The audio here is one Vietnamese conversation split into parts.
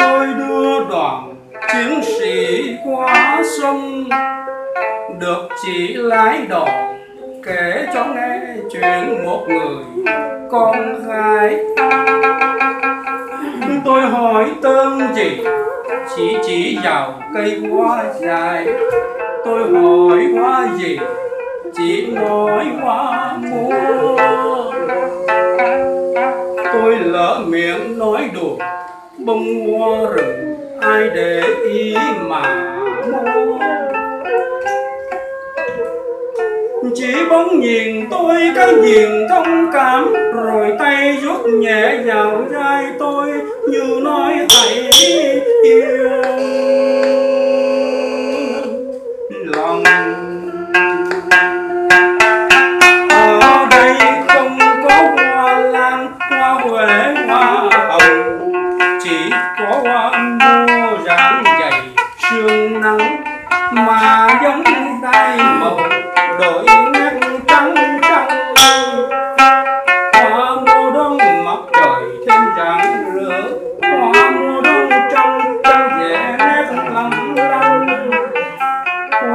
tôi đưa đoàn chiến sĩ qua sông, được chỉ lái đò, kể cho nghe chuyện một người con gái. Tôi hỏi tên gì, chỉ chỉ vào cây hoa dài. Tôi hỏi hoa gì, chỉ nói hoa muôn tôi lỡ miệng nói đùa, bông hoa rừng, ai để ý mà mua? Chỉ bóng nhìn tôi, cái nhìn thông cảm, rồi tay rút nhẹ vào vai tôi, như nói hãy yêu.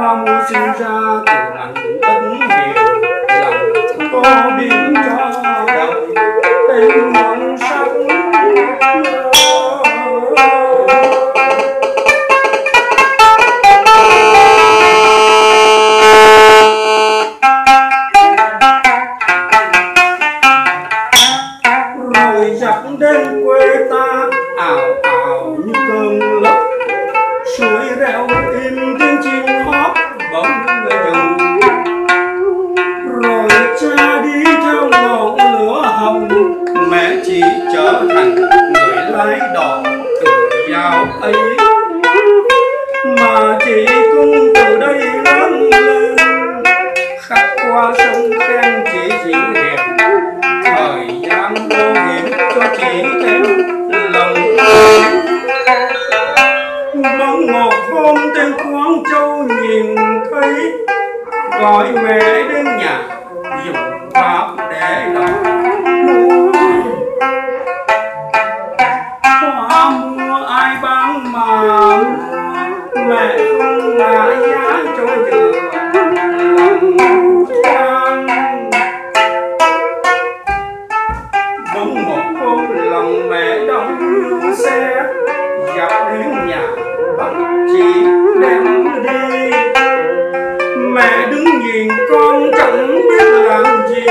Hoa sinh ra từ lòng ân hiền lòng có biến cho đời tình mộng sắc rồi giặc đến quê ta ảo ảo một hôm trên quán châu nhìn thấy. Gọi mẹ đến nhà, dùng pháp để đòi nhìn con chẳng biết làm gì.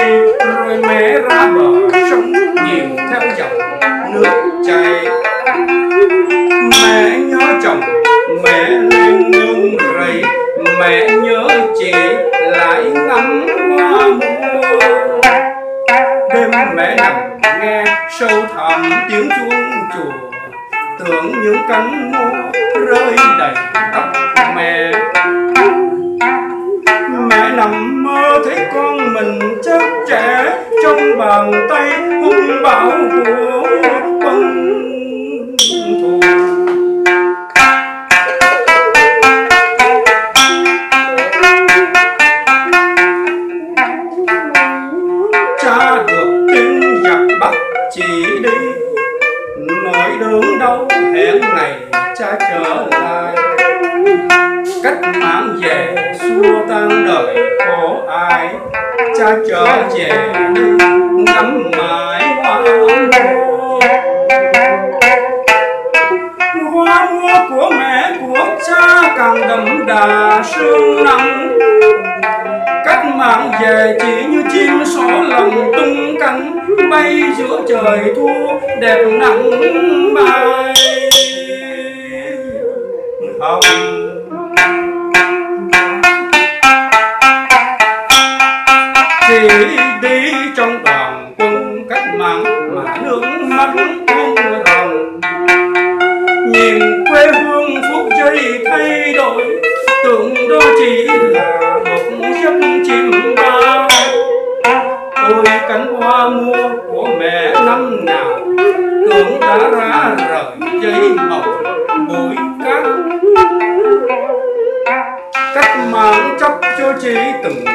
Rồi mẹ ra bờ sông nhìn theo dòng nước chảy. Mẹ nhớ chồng, mẹ lên nương rầy. Mẹ nhớ chị lại ngắm hoa mưa đêm mẹ nằm nghe sâu thẳm tiếng chuông chùa. Tưởng những cánh mưa rơi đầy thấy con mình chắc trẻ trong bàn tay hung bạo của quân. Cách mạng về xua tan đời khổ ai. Cha trở về ngắm mãi hoa mua hoa mua của mẹ, của cha càng đậm đà sương nắng. Cách mạng về chỉ như chim sổ lòng tung cánh, bay giữa trời thu đẹp nắng bay. Hồng chỉ đi trong đoàn quân cách mạng mà nước mắt tuôn ròng. Nhìn quê hương phút giây thay đổi, tưởng đó chỉ là một giấc chim bao ôi cánh hoa mua của mẹ năm nào, tưởng đã ra rời giấy màu bụi cát. Cách mạng chấp cho chỉ từng